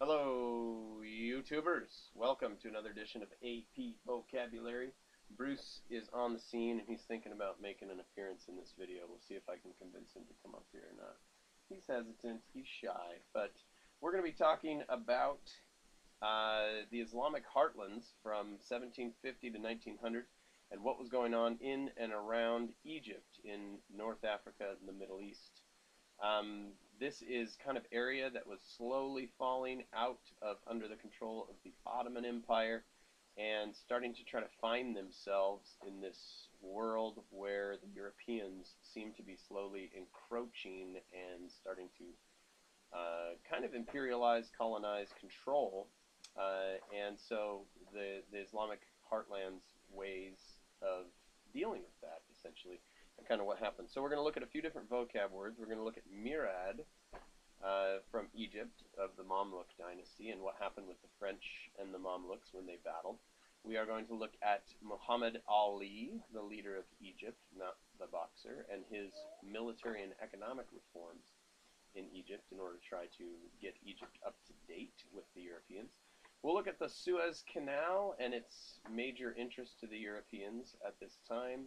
Hello, YouTubers. Welcome to another edition of AP Vocabulary. Bruce is on the scene and he's thinking about making an appearance in this video. We'll see if I can convince him to come up here or not. He's hesitant, he's shy, but we're going to be talking about uh, the Islamic heartlands from 1750 to 1900 and what was going on in and around Egypt in North Africa and the Middle East. Um, this is kind of area that was slowly falling out of under the control of the Ottoman Empire and starting to try to find themselves in this world where the Europeans seem to be slowly encroaching and starting to uh, kind of imperialize, colonize, control. Uh, and so the, the Islamic heartlands ways of dealing with that, essentially kind of what happened. So we're going to look at a few different vocab words. We're going to look at Murad uh, from Egypt of the Mamluk dynasty and what happened with the French and the Mamluks when they battled. We are going to look at Muhammad Ali, the leader of Egypt, not the boxer, and his military and economic reforms in Egypt in order to try to get Egypt up to date with the Europeans. We'll look at the Suez Canal and its major interest to the Europeans at this time.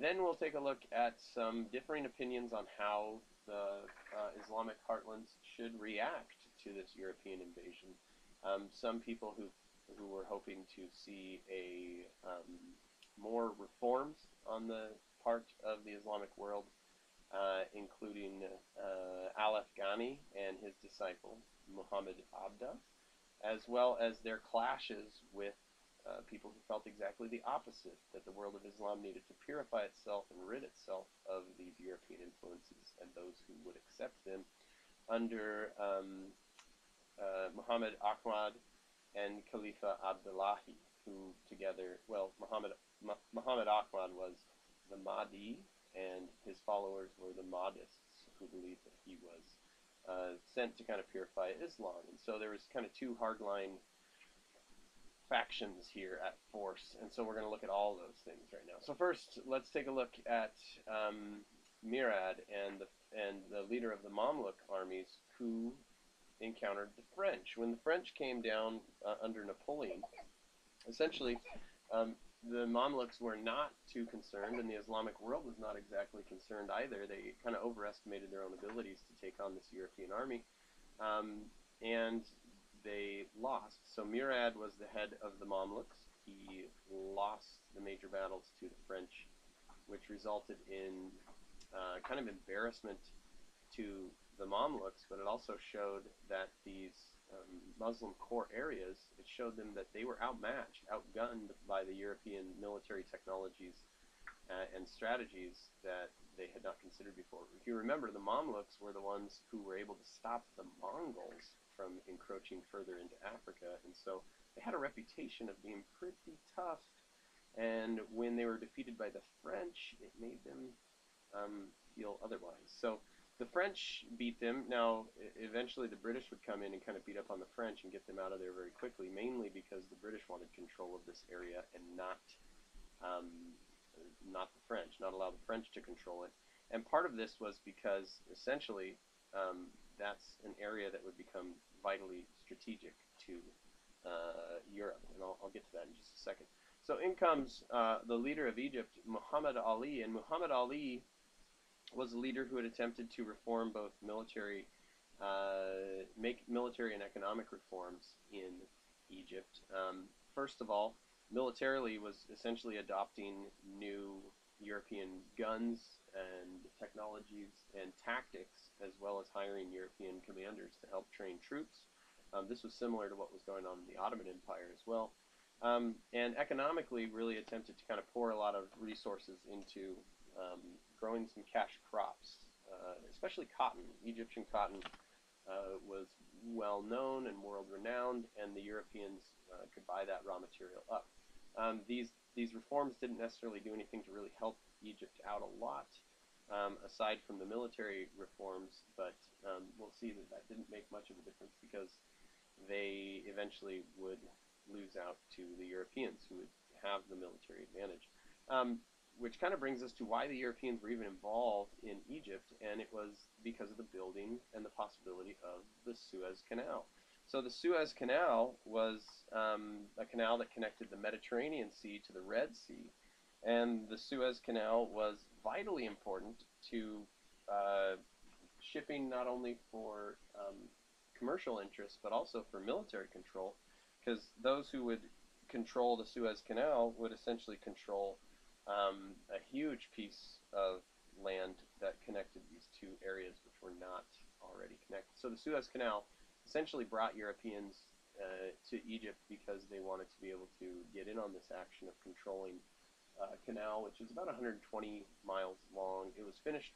Then we'll take a look at some differing opinions on how the uh, Islamic heartlands should react to this European invasion. Um, some people who who were hoping to see a um, more reforms on the part of the Islamic world, uh, including uh, Al-Afghani and his disciple Muhammad Abduh, as well as their clashes with people who felt exactly the opposite, that the world of Islam needed to purify itself and rid itself of these European influences and those who would accept them under um, uh, Muhammad Ahmad and Khalifa Abdullahi, who together, well, Muhammad, Muhammad Ahmad was the Mahdi, and his followers were the Mahdists, who believed that he was uh, sent to kind of purify Islam. And so there was kind of two hardline factions here at force, and so we're going to look at all those things right now. So first, let's take a look at um, and the and the leader of the Mamluk armies who encountered the French. When the French came down uh, under Napoleon, essentially um, the Mamluks were not too concerned, and the Islamic world was not exactly concerned either. They kind of overestimated their own abilities to take on this European army. Um, and they lost. So Murad was the head of the Mamluks. He lost the major battles to the French, which resulted in uh, kind of embarrassment to the Mamluks, but it also showed that these um, Muslim core areas, it showed them that they were outmatched, outgunned by the European military technologies uh, and strategies that they had not considered before. If you remember, the Mamluks were the ones who were able to stop the Mongols from encroaching further into Africa, and so they had a reputation of being pretty tough. And when they were defeated by the French, it made them um, feel otherwise. So the French beat them. Now, eventually, the British would come in and kind of beat up on the French and get them out of there very quickly, mainly because the British wanted control of this area and not um, not the French, not allow the French to control it. And part of this was because essentially um, that's an area that would become vitally strategic to uh, Europe, and I'll, I'll, get to that in just a second. So in comes uh, the leader of Egypt, Muhammad Ali, and Muhammad Ali was a leader who had attempted to reform both military, uh, make military and economic reforms in Egypt. Um, first of all, militarily was essentially adopting new European guns and technologies and tactics, as well as hiring European commanders to help train troops. Um, this was similar to what was going on in the Ottoman Empire as well. Um, and economically, really attempted to kind of pour a lot of resources into um, growing some cash crops, uh, especially cotton. Egyptian cotton uh, was well known and world renowned, and the Europeans uh, could buy that raw material up. Um, these these reforms didn't necessarily do anything to really help Egypt out a lot, um, aside from the military reforms, but um, we'll see that that didn't make much of a difference because they eventually would lose out to the Europeans who would have the military advantage. Um, which kind of brings us to why the Europeans were even involved in Egypt, and it was because of the building and the possibility of the Suez Canal. So the Suez Canal was um, a canal that connected the Mediterranean Sea to the Red Sea, and the Suez Canal was vitally important to uh, shipping not only for um, commercial interests but also for military control, because those who would control the Suez Canal would essentially control um, a huge piece of land that connected these two areas which were not already connected. So the Suez Canal essentially brought Europeans uh, to Egypt because they wanted to be able to get in on this action of controlling uh, canal, which is about 120 miles long. It was finished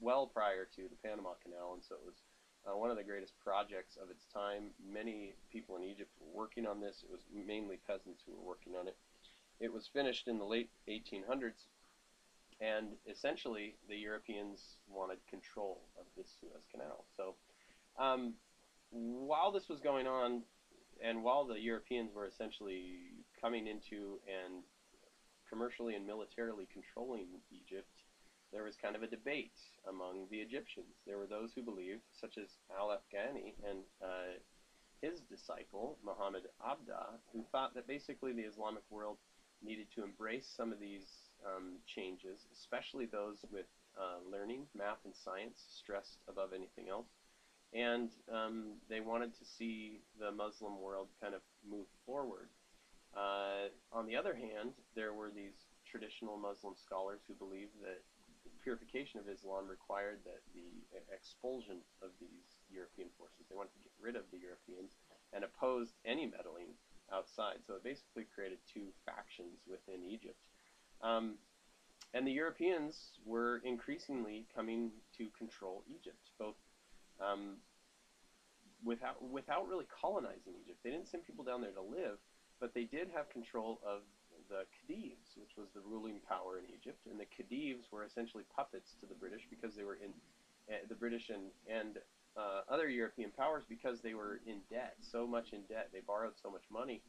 well prior to the Panama Canal, and so it was uh, one of the greatest projects of its time. Many people in Egypt were working on this. It was mainly peasants who were working on it. It was finished in the late 1800s, and essentially the Europeans wanted control of this Suez Canal. So um, while this was going on, and while the Europeans were essentially coming into and commercially and militarily controlling Egypt, there was kind of a debate among the Egyptians. There were those who believed, such as al-Afghani and uh, his disciple, Muhammad Abduh, who thought that basically the Islamic world needed to embrace some of these um, changes, especially those with uh, learning, math, and science stressed above anything else and um, they wanted to see the Muslim world kind of move forward. Uh, on the other hand, there were these traditional Muslim scholars who believed that purification of Islam required that the expulsion of these European forces. They wanted to get rid of the Europeans and opposed any meddling outside. So it basically created two factions within Egypt. Um, and the Europeans were increasingly coming to control Egypt, both um, without without really colonizing Egypt. They didn't send people down there to live, but they did have control of the Khedives, which was the ruling power in Egypt, and the Khedives were essentially puppets to the British because they were in uh, the British and and uh, other European powers because they were in debt, so much in debt. They borrowed so much money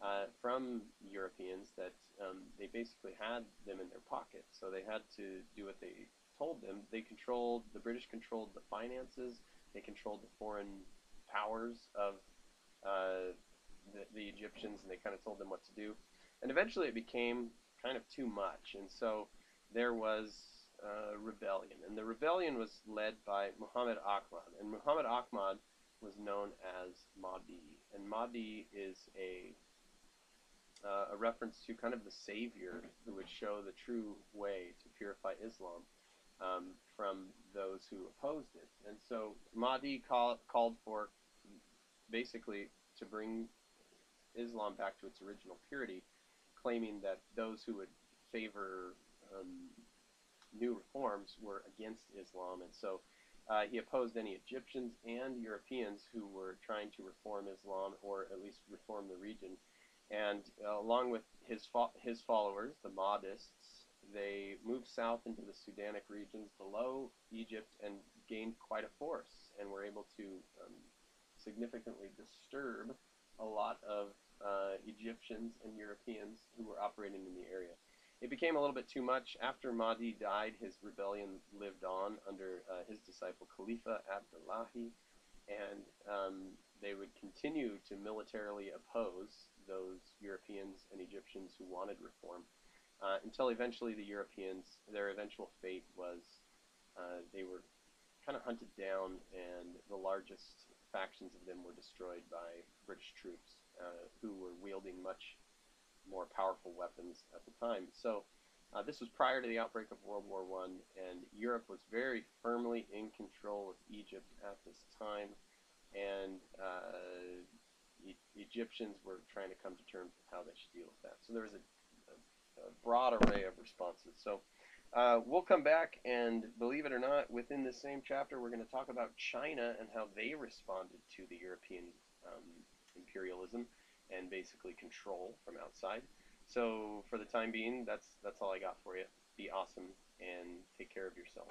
uh, from Europeans that um, they basically had them in their pocket. So they had to do what they told them. They controlled the British controlled the finances they controlled the foreign powers of uh, the, the Egyptians, and they kind of told them what to do. And eventually, it became kind of too much, and so there was a rebellion, and the rebellion was led by Muhammad Ahmad, and Muhammad Ahmad was known as Mahdi, and Mahdi is a uh, a reference to kind of the savior who would show the true way to purify Islam um, from those who opposed it. And so Mahdi call, called for basically to bring Islam back to its original purity, claiming that those who would favor um, new reforms were against Islam. And so uh, he opposed any Egyptians and Europeans who were trying to reform Islam or at least reform the region. And uh, along with his, fo- his followers, the Mahdists, they moved south into the Sudanic regions below Egypt and gained quite a force and were able to um, significantly disturb a lot of uh, Egyptians and Europeans who were operating in the area. It became a little bit too much. After Mahdi died, his rebellion lived on under uh, his disciple Khalifa Abdullahi, and um, they would continue to militarily oppose those Europeans and Egyptians who wanted reform uh, until eventually the Europeans, their eventual fate was uh, they were kind of hunted down, and the largest factions of them were destroyed by British troops uh, who were wielding much more powerful weapons at the time. So uh, this was prior to the outbreak of World War One, and Europe was very firmly in control of Egypt at this time, and uh, Egyptians were trying to come to terms with how they should deal with that. So there was a a broad array of responses. So uh, we'll come back and believe it or not, within the same chapter, we're going to talk about China and how they responded to the European um, imperialism and basically control from outside. So for the time being, that's that's all I got for you. Be awesome and take care of yourself.